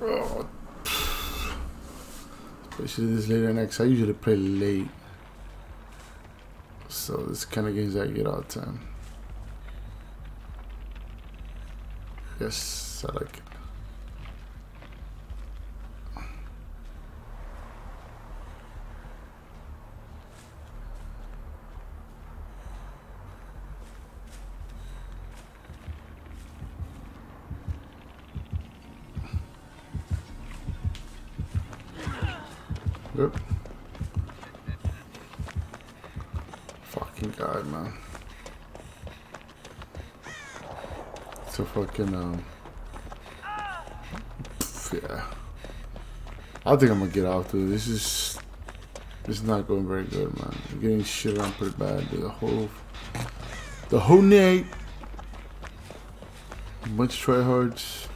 Oh. Especially this late night, I usually play late. So this kind of games I get all the time. Yes, I like it. Yep. Fucking god, man. So fucking, um. yeah. I think I'm gonna get out, dude. This is. This is not going very good, man. I'm getting shit on pretty bad, dude. The whole. The whole night. A bunch of tryhards.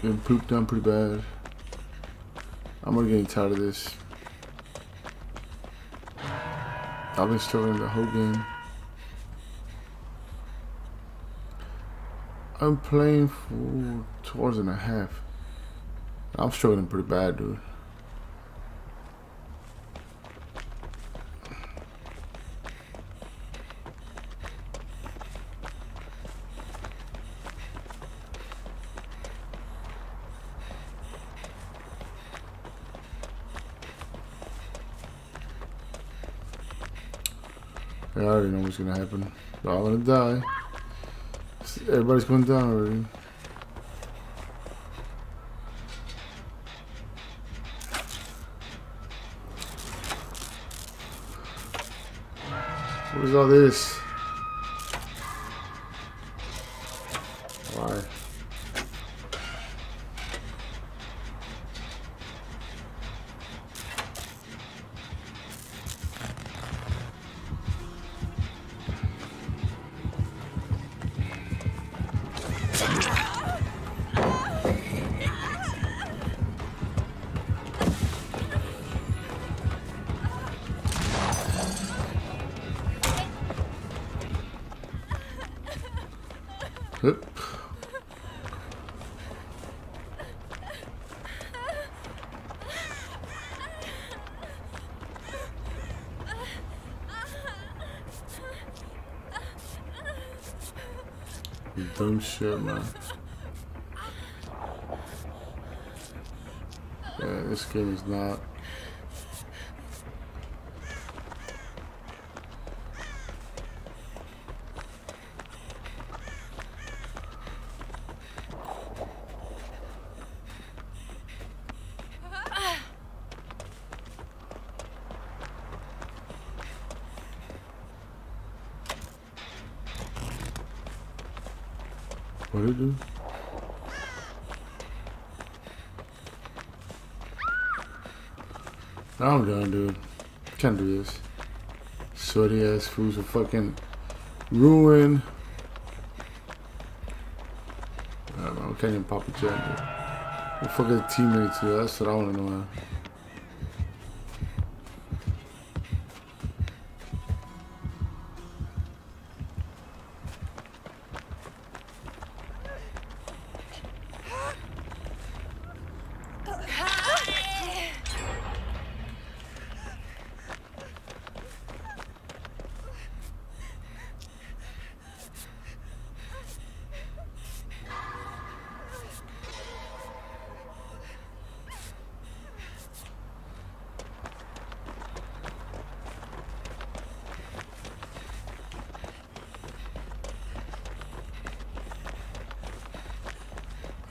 Getting pooped on pretty bad. I'm gonna get tired of this. I've been struggling the whole game. I'm playing for two hours and a half. I'm struggling pretty bad, dude. I already know what's gonna happen. They're all gonna die. Everybody's going down already. What is all this? Why? Dumb shit, man. Yeah, this game is not. What did it do? I'm done, dude. Can't do this. Sweaty ass fools are fucking ruin. I don't know. Can't even pop a jet. What fuck are the teammates here? That's what I want to know. Man.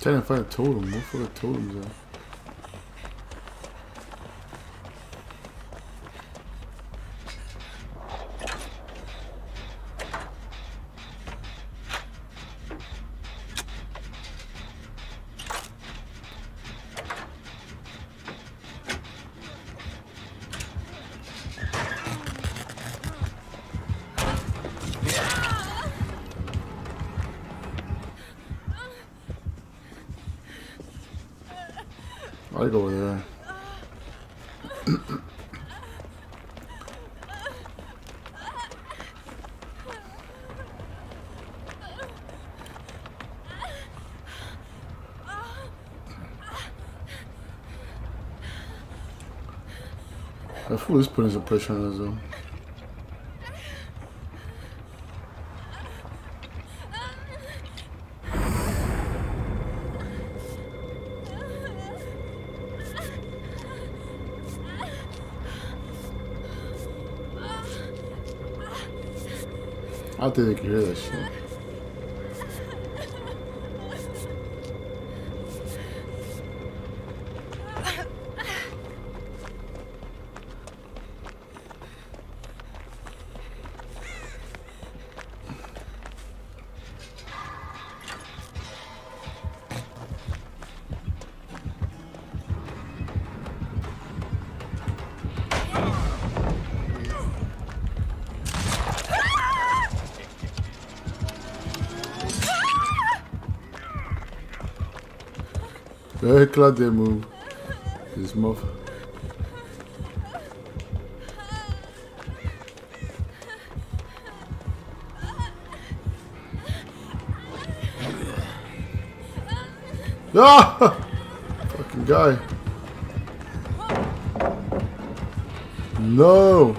Trying to find a totem. For the totems are? I over there. Putting some pressure on us though. I don't think they can hear that shit. Very glad they move. This muff. Ah! Fucking guy. No!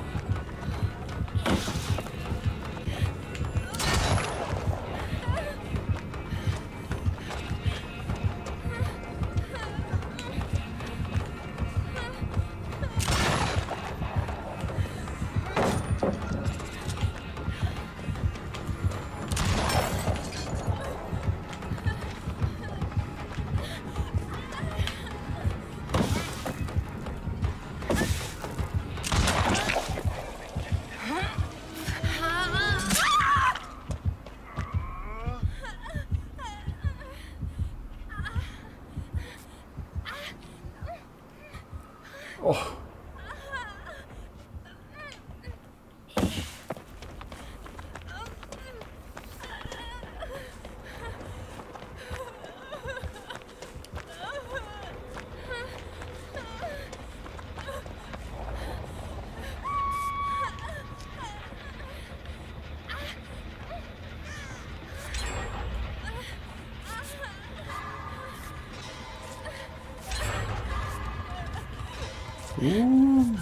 Ooh.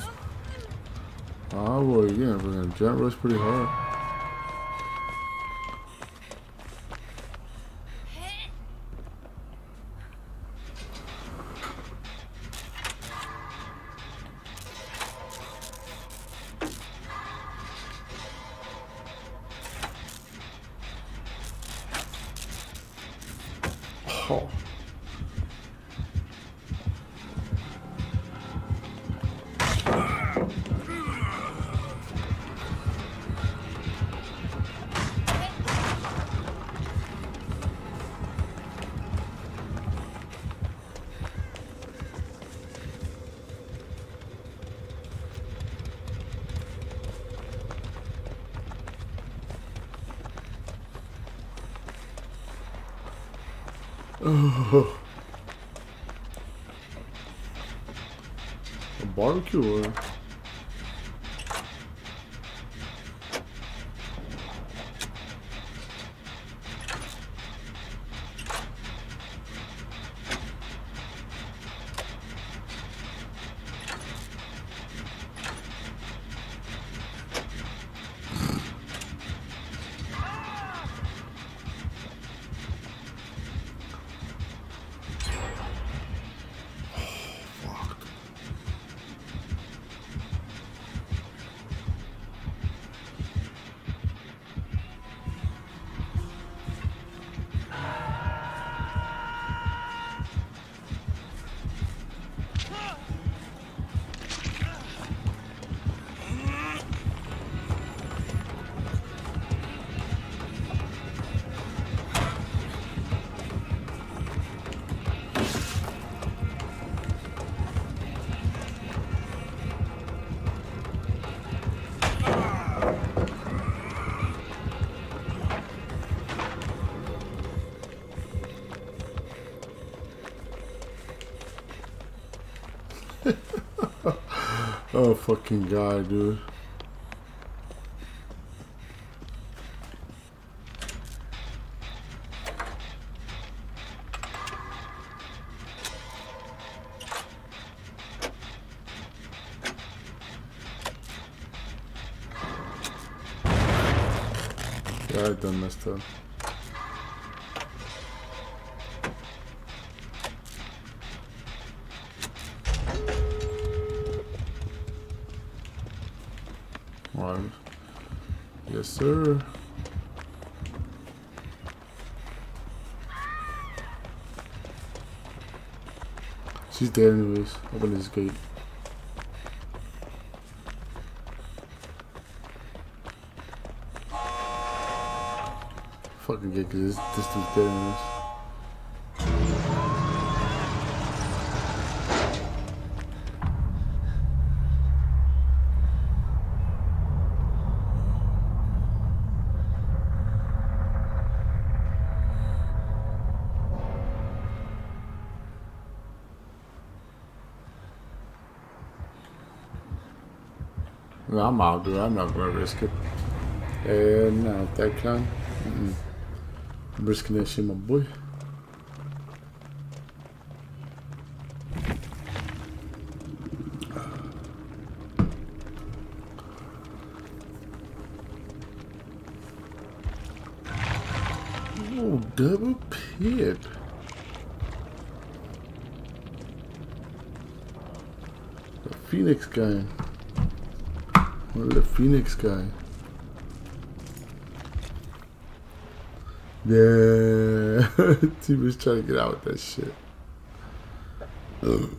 Ah, boy, yeah, but jump rush pretty hard. Oh. A barbecue or Oh fucking god, dude. I done messed up. Yes, sir. She's dead anyways. Open this gate. Fucking gate, cause this, this dude's dead anyways. No, I'm out, dude. I'm not gonna risk it. And not that kind. Mm -mm. I'm risking my boy. Oh, double pip. The Phoenix guy. What the Phoenix guy? Yeah, he was trying to get out with that shit. Ugh.